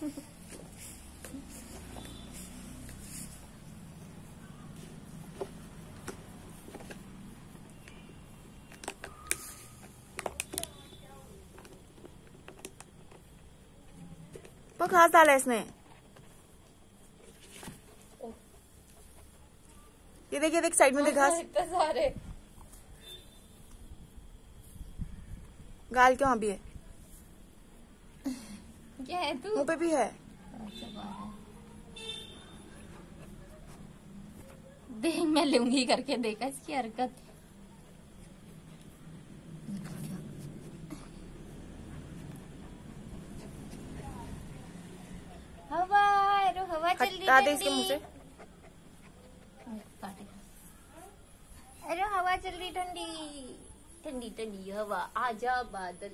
बहुत घास डाला है इसमें। ये देखिए देख साइड में देख घास। इतने सारे। गाल क्यों अभी है? क्या है तू। मुँह पे भी है। अच्छा, है। देख मैं लूँगी करके देखा इसकी हरकत। हवा हवा चल रही हटा इसके मुँह से। अरे हवा चल रही ठंडी। ठंडी ठंडी हवा आजा बादल।